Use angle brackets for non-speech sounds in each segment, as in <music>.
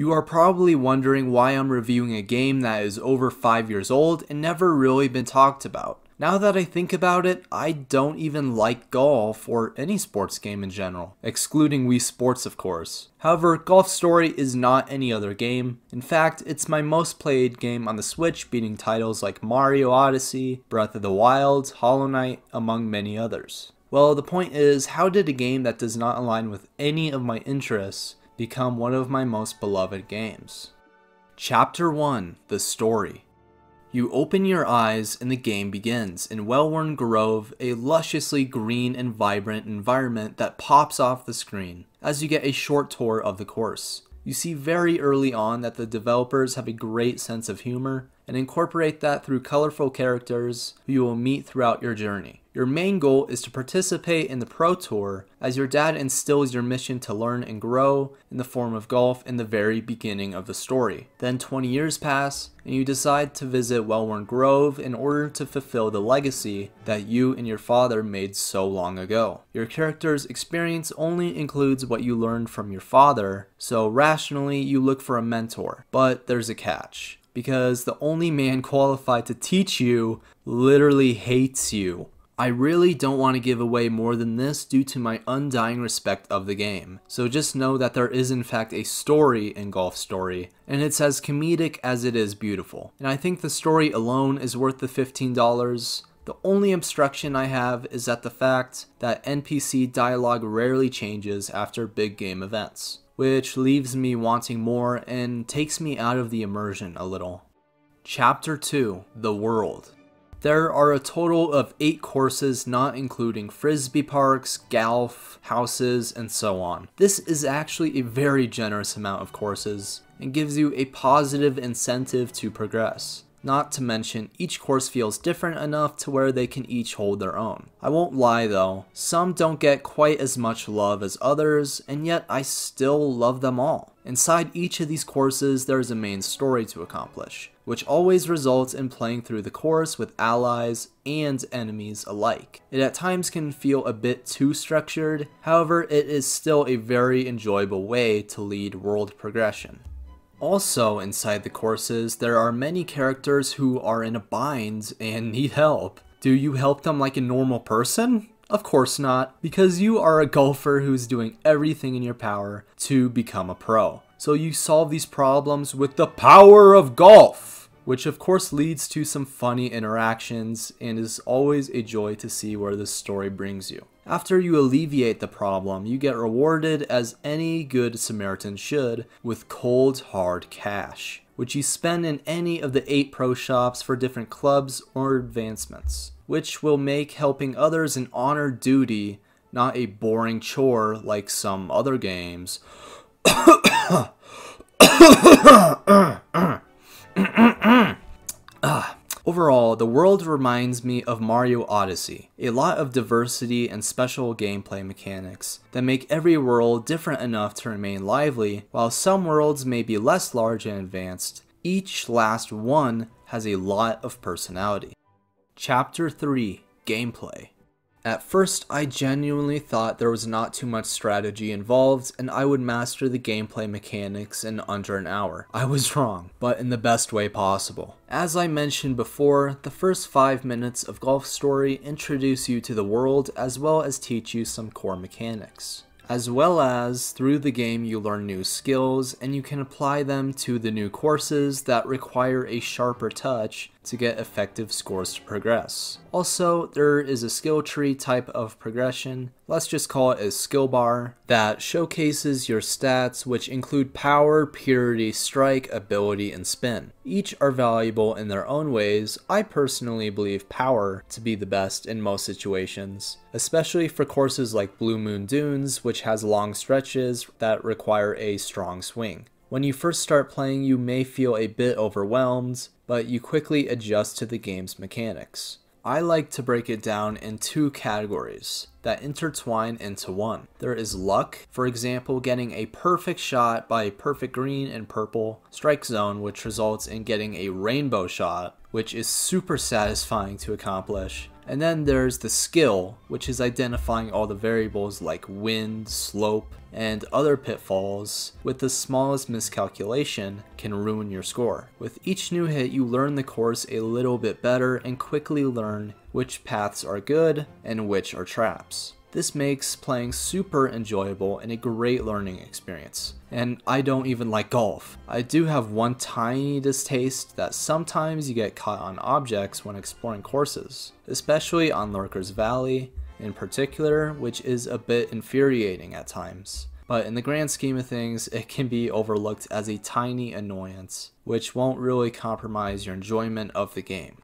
You are probably wondering why I'm reviewing a game that is over 5 years old and never really been talked about. Now that I think about it, I don't even like golf or any sports game in general, excluding Wii Sports of course. However, Golf Story is not any other game. In fact, it's my most played game on the Switch, beating titles like Mario Odyssey, Breath of the Wild, Hollow Knight, among many others. Well, the point is, how did a game that does not align with any of my interests become one of my most beloved games? Chapter 1 The Story you open your eyes and the game begins in Wellworn Grove, a lusciously green and vibrant environment that pops off the screen as you get a short tour of the course. You see very early on that the developers have a great sense of humor and incorporate that through colorful characters who you will meet throughout your journey. Your main goal is to participate in the Pro Tour as your dad instills your mission to learn and grow in the form of golf in the very beginning of the story. Then 20 years pass and you decide to visit Wellworn Grove in order to fulfill the legacy that you and your father made so long ago. Your character's experience only includes what you learned from your father, so rationally you look for a mentor. But there's a catch because the only man qualified to teach you literally hates you. I really don't want to give away more than this due to my undying respect of the game, so just know that there is in fact a story in Golf Story, and it's as comedic as it is beautiful. And I think the story alone is worth the $15. The only obstruction I have is that the fact that NPC dialogue rarely changes after big game events, which leaves me wanting more and takes me out of the immersion a little. Chapter 2 The World there are a total of 8 courses not including frisbee parks, golf, houses, and so on. This is actually a very generous amount of courses and gives you a positive incentive to progress. Not to mention, each course feels different enough to where they can each hold their own. I won't lie though, some don't get quite as much love as others, and yet I still love them all. Inside each of these courses, there is a main story to accomplish, which always results in playing through the course with allies and enemies alike. It at times can feel a bit too structured, however, it is still a very enjoyable way to lead world progression. Also, inside the courses, there are many characters who are in a bind and need help. Do you help them like a normal person? Of course not, because you are a golfer who's doing everything in your power to become a pro. So you solve these problems with the power of golf! Which of course leads to some funny interactions and is always a joy to see where this story brings you. After you alleviate the problem, you get rewarded as any good Samaritan should with cold hard cash, which you spend in any of the 8 pro shops for different clubs or advancements, which will make helping others an honored duty, not a boring chore like some other games. <coughs> <coughs> <coughs> <clears throat> Ah, overall, the world reminds me of Mario Odyssey, a lot of diversity and special gameplay mechanics that make every world different enough to remain lively, while some worlds may be less large and advanced. Each last one has a lot of personality. Chapter 3 Gameplay at first, I genuinely thought there was not too much strategy involved and I would master the gameplay mechanics in under an hour. I was wrong, but in the best way possible. As I mentioned before, the first 5 minutes of Golf Story introduce you to the world as well as teach you some core mechanics as well as through the game you learn new skills and you can apply them to the new courses that require a sharper touch to get effective scores to progress. Also, there is a skill tree type of progression, let's just call it a skill bar, that showcases your stats which include power, purity, strike, ability, and spin. Each are valuable in their own ways. I personally believe power to be the best in most situations, especially for courses like Blue Moon Dunes, which has long stretches that require a strong swing. When you first start playing, you may feel a bit overwhelmed, but you quickly adjust to the game's mechanics. I like to break it down in two categories that intertwine into one. There is luck, for example, getting a perfect shot by a perfect green and purple strike zone, which results in getting a rainbow shot, which is super satisfying to accomplish. And then there's the skill, which is identifying all the variables like wind, slope, and other pitfalls with the smallest miscalculation can ruin your score. With each new hit you learn the course a little bit better and quickly learn which paths are good and which are traps. This makes playing super enjoyable and a great learning experience. And I don't even like golf. I do have one tiny distaste that sometimes you get caught on objects when exploring courses, especially on Lurker's Valley in particular, which is a bit infuriating at times. But in the grand scheme of things, <laughs> it can be overlooked as a tiny annoyance, which won't really compromise your enjoyment of the game.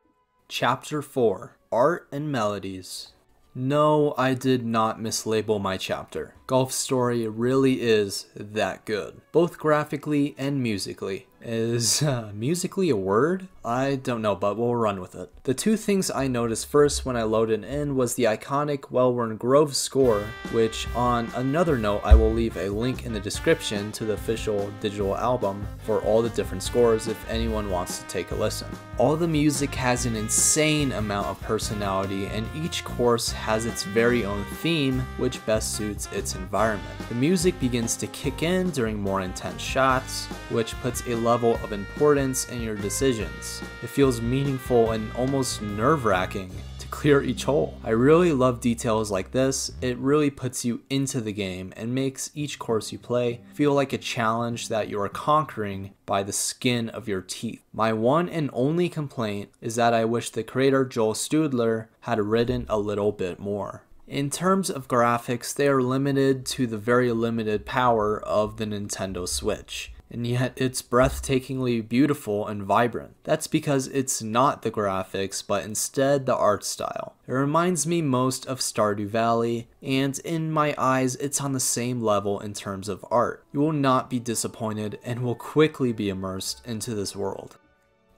Chapter 4 Art and Melodies no, I did not mislabel my chapter. Golf Story really is that good, both graphically and musically. Is <laughs> uh, musically a word? I don't know, but we'll run with it. The two things I noticed first when I loaded in was the iconic Well-Worn Grove score, which on another note I will leave a link in the description to the official digital album for all the different scores if anyone wants to take a listen. All the music has an insane amount of personality and each course has its very own theme which best suits its environment. The music begins to kick in during more intense shots, which puts a level of importance in your decisions. It feels meaningful and almost nerve wracking to clear each hole. I really love details like this. It really puts you into the game and makes each course you play feel like a challenge that you are conquering by the skin of your teeth. My one and only complaint is that I wish the creator Joel Steudler had written a little bit more. In terms of graphics, they are limited to the very limited power of the Nintendo Switch and yet it's breathtakingly beautiful and vibrant. That's because it's not the graphics, but instead the art style. It reminds me most of Stardew Valley, and in my eyes, it's on the same level in terms of art. You will not be disappointed and will quickly be immersed into this world.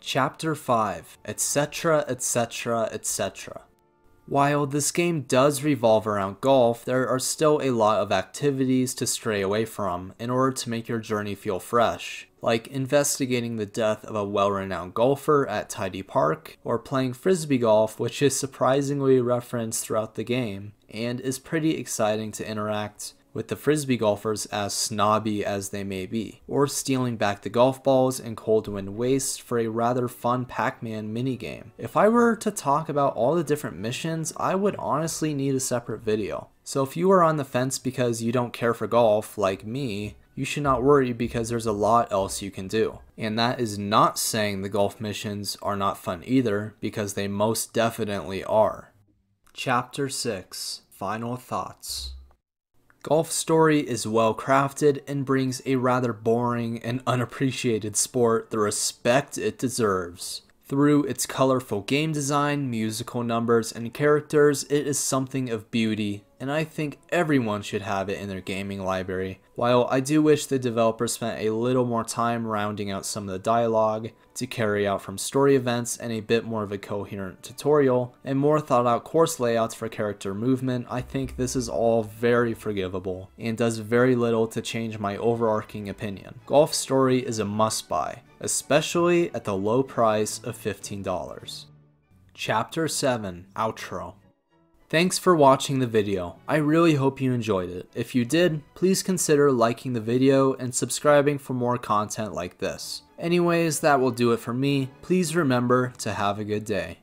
Chapter 5, etc., etc., etc. While this game does revolve around golf, there are still a lot of activities to stray away from in order to make your journey feel fresh, like investigating the death of a well-renowned golfer at Tidy Park, or playing frisbee golf which is surprisingly referenced throughout the game, and is pretty exciting to interact with the frisbee golfers as snobby as they may be, or stealing back the golf balls and Cold Wind Waste for a rather fun Pac-Man minigame. If I were to talk about all the different missions, I would honestly need a separate video. So if you are on the fence because you don't care for golf, like me, you should not worry because there's a lot else you can do. And that is not saying the golf missions are not fun either, because they most definitely are. Chapter 6 Final Thoughts Golf Story is well crafted and brings a rather boring and unappreciated sport the respect it deserves. Through its colorful game design, musical numbers, and characters, it is something of beauty, and I think everyone should have it in their gaming library. While I do wish the developer spent a little more time rounding out some of the dialogue to carry out from story events and a bit more of a coherent tutorial, and more thought out course layouts for character movement, I think this is all very forgivable, and does very little to change my overarching opinion. Golf Story is a must buy, especially at the low price of $15. Chapter 7 Outro Thanks for watching the video. I really hope you enjoyed it. If you did, please consider liking the video and subscribing for more content like this. Anyways, that will do it for me. Please remember to have a good day.